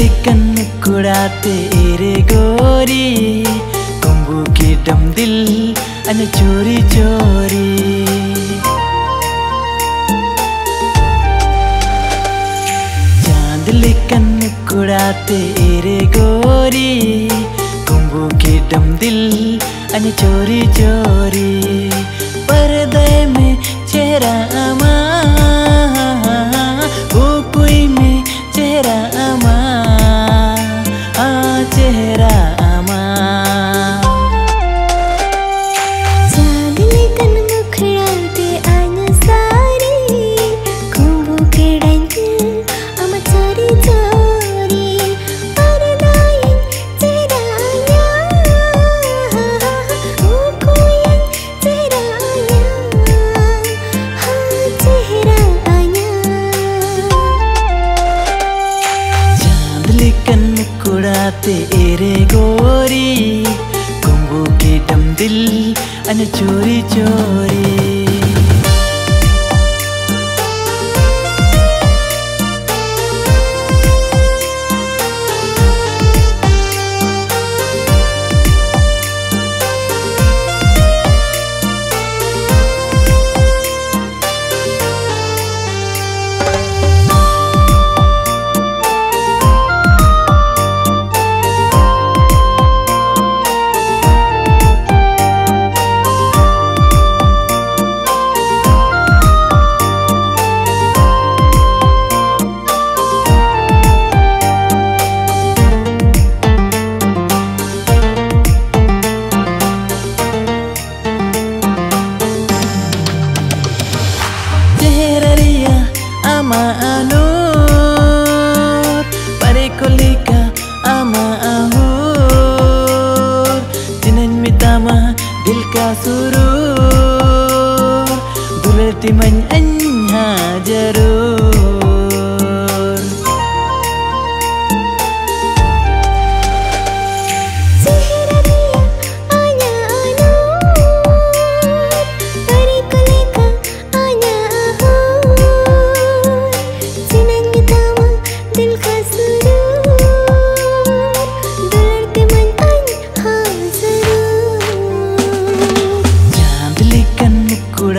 കള്ളിക്കണ്ണ് കൂടാത്തേരെ ഗോരി കൊമ്പു കീട്ടം ദിൽ അന ചോരി ചോരി. ചാന്തിലിക്കണ്ണ് കൂടാത്തേരെ ഗോരി കൊമ്പു കീട്ടം ദിൽ അന ചോരി ചോരി. से एरे गोरी कुंगू के डम दिल अन चोरी चोरी Herrería ama a Nur Parekolika ama a Hur Tinan mitama dil ka surur Dulati man anja jarur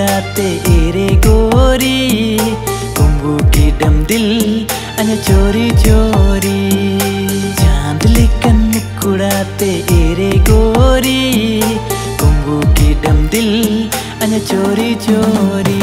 രാത്തെ ഏറെ ഗോരി കുമ്പൂക്കിടം ദിൽ അഞ്ഞ ചോരി ചോരി. ചാന്ദിലെ കണ്ണു കൂടാത്തെ ഏറെ ഗോരി കുമ്പൂക്കിടം ദിൽ അഞ്ഞ ചോരി ചോരി.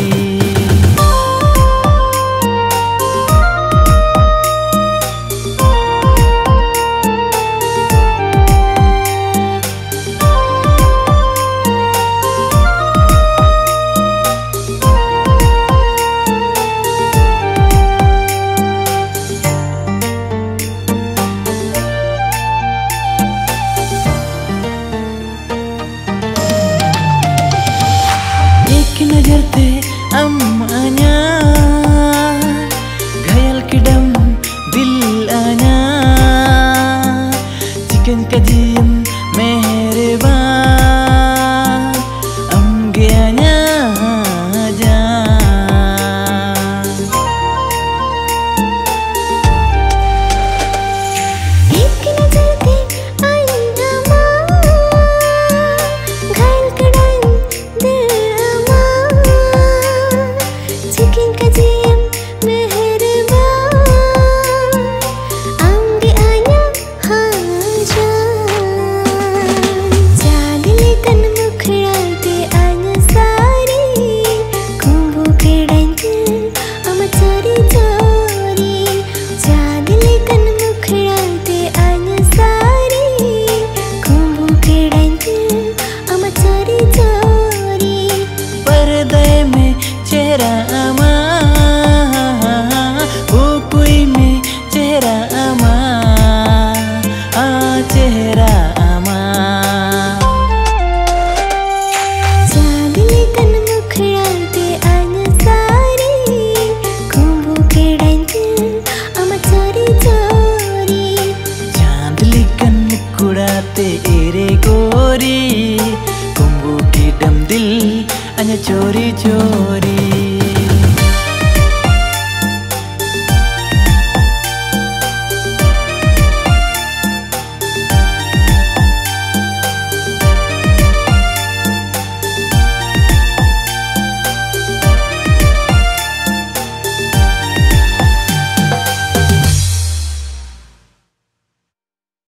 did